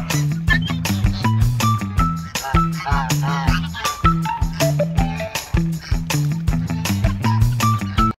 out.